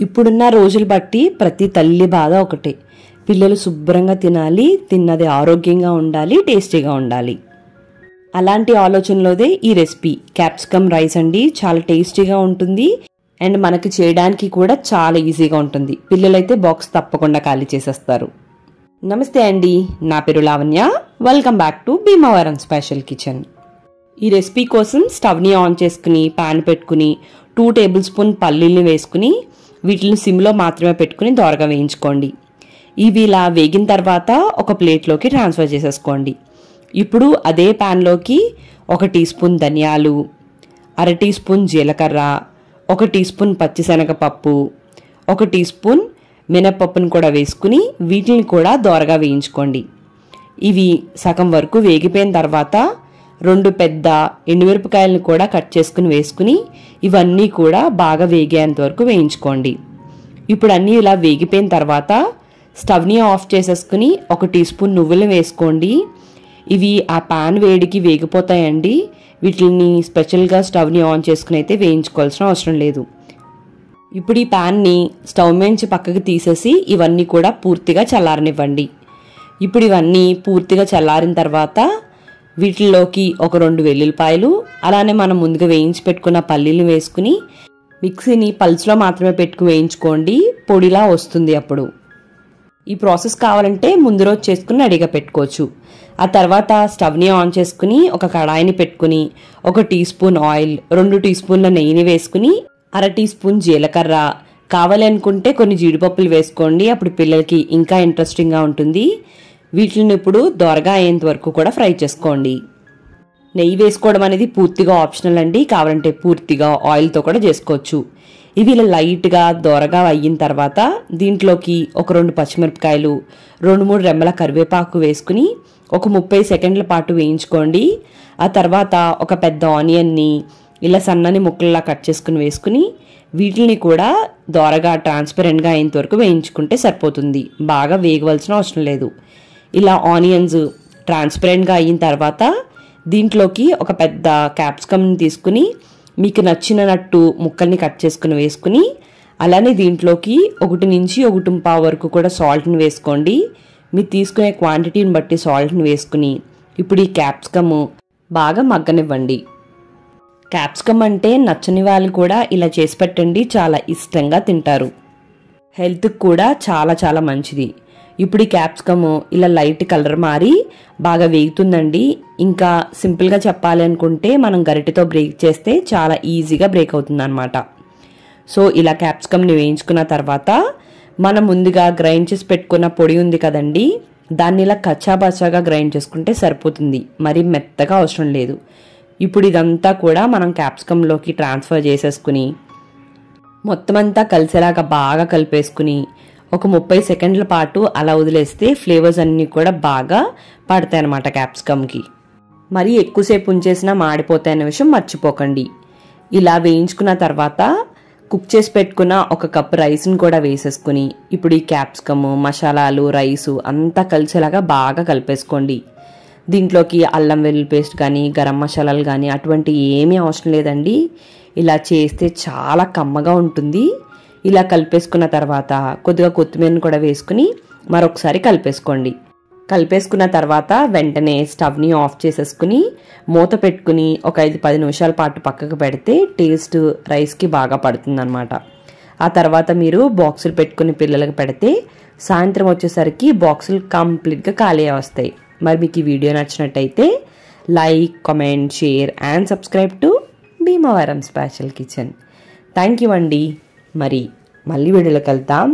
ఇప్పుడున్న రోజులు బట్టి ప్రతి తల్లి బాధ ఒకటే. పిల్లలు శుభ్రంగా తినాలి తిన్నది ఆరోగ్యంగా ఉండాలి టేస్టీగా ఉండాలి. అలాంటి ఆలోచనలోదే ఈ రెసిపీ. క్యాప్సికమ్ రైస్ అండి చాలా టేస్టీగా ఉంటుంది. అండ్ మనకి చేయడానికి కూడా చాలా ఈజీగా ఉంటుంది. పిల్లలైతే బాక్స్ తప్పకుండా ఖాళీ చేసేస్తారు. నమస్తే అండి. నా పేరు Lavanya. Welcome back to Bhimavaram special kitchen ఈ రెసిపీ కోసం స్టవ్ని ఆన్ చేసుకుని పాన్ పెట్టుకుని టూ టేబుల్ స్పూన్ పల్లీల్ని వేసుకుని వీటిని సిమ్లో మాత్రమే పెట్టుకుని దోరగా వేయించుకోండి. ఇవి ఇలా వేగిన తర్వాత ఒక ప్లేట్లోకి ట్రాన్స్ఫర్ చేసేసుకోండి. ఇప్పుడు అదే ప్యాన్లోకి ఒక టీ స్పూన్ ధనియాలు అర టీ స్పూన్ జీలకర్ర ఒక టీ స్పూన్ పచ్చిశనగపప్పు ఒక టీ స్పూన్ మినప్పప్పును కూడా వేసుకుని వీటిని కూడా దోరగా వేయించుకోండి. ఇవి సగం వరకు వేగిపోయిన తర్వాత రెండు పెద్ద ఎండుమిరపకాయలను కూడా కట్ చేసుకుని వేసుకుని ఇవన్నీ కూడా బాగా వేగేంత వరకు వేయించుకోండి. ఇప్పుడు అన్నీ ఇలా వేగిపోయిన తర్వాత స్టవ్ని ఆఫ్ చేసేసుకుని ఒక టీ స్పూన్ నువ్వులు వేసుకోండి. ఇవి ఆ పాన్ వేడికి వేగిపోతాయండి. వీటిని స్పెషల్గా స్టవ్ని ఆన్ చేసుకుని అయితే వేయించుకోవాల్సిన అవసరం లేదు. ఇప్పుడు ఈ ప్యాన్ని స్టవ్ నుంచి పక్కకి తీసేసి ఇవన్నీ కూడా పూర్తిగా చల్లారనివ్వండి. ఇప్పుడు ఇవన్నీ పూర్తిగా చల్లారిన తర్వాత వీటిల్లోకి ఒక రెండు వెల్లుల్లిపాయలు అలానే మనం ముందుగా వేయించి పెట్టుకున్న పల్లీలు వేసుకుని మిక్సీని పల్స్లో మాత్రమే పెట్టుకుని వేయించుకోండి. పొడిలా వస్తుంది అప్పుడు. ఈ ప్రాసెస్ కావాలంటే ముందు రోజు చేసుకుని రెడీగా పెట్టుకోవచ్చు. ఆ తర్వాత స్టవ్ని ఆన్ చేసుకుని ఒక కడాయిని పెట్టుకుని ఒక టీ స్పూన్ ఆయిల్ రెండు టీ స్పూన్ల నెయ్యిని వేసుకుని అర టీ స్పూన్ జీలకర్ర. కావాలి అనుకుంటే కొన్ని జీడిపప్పులు వేసుకోండి. అప్పుడు పిల్లలకి ఇంకా ఇంట్రెస్టింగ్గా ఉంటుంది. వీటిని ఇప్పుడు దొరగా అయ్యేంత వరకు కూడా ఫ్రై చేసుకోండి. నెయ్యి వేసుకోవడం అనేది పూర్తిగా ఆప్షనల్ అండి. కావాలంటే పూర్తిగా ఆయిల్తో కూడా చేసుకోవచ్చు. ఇవి ఇలా లైట్గా దోరగా అయిన తర్వాత దీంట్లోకి ఒక రెండు పచ్చిమిరపకాయలు రెండు మూడు రెమ్మల కరివేపాకు వేసుకుని ఒక ముప్పై సెకండ్ల పాటు వేయించుకోండి. ఆ తర్వాత ఒక పెద్ద ఆనియన్ని ఇలా సన్నని ముక్కల్లా కట్ చేసుకుని వేసుకుని వీటిని కూడా దోరగా ట్రాన్స్పరెంట్గా అయ్యేంత వరకు వేయించుకుంటే సరిపోతుంది. బాగా వేగవలసిన అవసరం లేదు. ఇలా ఆనియన్స్ ట్రాన్స్పరెంట్గా అయిన తర్వాత దీంట్లోకి ఒక పెద్ద క్యాప్సికమ్ని తీసుకుని మీకు నచ్చినట్టు ముక్కల్ని కట్ చేసుకుని వేసుకుని అలానే దీంట్లోకి ఒకటి నుంచి ఒకటి పావు వరకు కూడా సాల్ట్ని వేసుకోండి. మీరు తీసుకునే క్వాంటిటీని బట్టి సాల్ట్ని వేసుకుని ఇప్పుడు ఈ క్యాప్సికమ్ బాగా మగ్గనివ్వండి. క్యాప్సికమ్ అంటే నచ్చని వాళ్ళు కూడా ఇలా చేసి పెట్టండి చాలా ఇష్టంగా తింటారు. హెల్త్కి కూడా చాలా చాలా మంచిది. ఇప్పుడు ఈ క్యాప్సికమ్ ఇలా లైట్ కలర్ మారి బాగా వేగుతుందండి. ఇంకా సింపుల్గా చెప్పాలి అనుకుంటే మనం గరిటెతో బ్రేక్ చేస్తే చాలా ఈజీగా బ్రేక్ అవుతుంది అనమాట సో ఇలా క్యాప్సికమ్ని వేయించుకున్న తర్వాత మనం ముందుగా గ్రైండ్ చేసి పెట్టుకున్న పొడి ఉంది కదండి. దాన్ని ఇలా కచ్చాబచ్చాగా గ్రైండ్ చేసుకుంటే సరిపోతుంది. మరి మెత్తగా అవసరం లేదు. ఇప్పుడు ఇదంతా కూడా మనం క్యాప్సికంలోకి ట్రాన్స్ఫర్ చేసేసుకుని మొత్తం అంతా కలిసేలాగా బాగా కలిపేసుకుని ఒక ముప్పై సెకండ్ల పాటు అలా వదిలేస్తే ఫ్లేవర్స్ అన్నీ కూడా బాగా పడతాయి అన్నమాట క్యాప్సికమ్కి. మరి ఎక్కువసేపు ఉంచేసినా మాడిపోతాయనే విషయం మర్చిపోకండి. ఇలా వేయించుకున్న తర్వాత కుక్ చేసి పెట్టుకున్న ఒక కప్ రైస్ని కూడా వేసేసుకుని ఇప్పుడు ఈ క్యాప్సికమ్ మసాలాలు రైసు అంతా కలిసేలాగా బాగా కలిపేసుకోండి. దీంట్లోకి అల్లం వెల్లుల్లి పేస్ట్ కానీ గరం మసాలాలు కానీ అటువంటి ఏమీ అవసరం లేదండి. ఇలా చేస్తే చాలా కమ్మగా ఉంటుంది. ఇలా కలిపేసుకున్న తర్వాత కొద్దిగా కొత్తిమీరను కూడా వేసుకుని మరొకసారి కలిపేసుకోండి. కలిపేసుకున్న తర్వాత వెంటనే స్టవ్ని ఆఫ్ చేసేసుకుని మూత పెట్టుకుని ఒక ఐదు పది నిమిషాల పాటు పక్కకు పెడితే టేస్ట్ రైస్కి బాగా పడుతుందన్నమాట. ఆ తర్వాత మీరు బాక్సులు పెట్టుకుని పిల్లలకు పెడితే సాయంత్రం వచ్చేసరికి బాక్సులు కంప్లీట్గా ఖాళీ వస్తాయి. మరి మీకు ఈ వీడియో నచ్చినట్టయితే like comment share and subscribe to Bhimavaram special kitchen. Thank you అండి. మరి మళ్ళీ వీడియోలోకి వెళ్తాం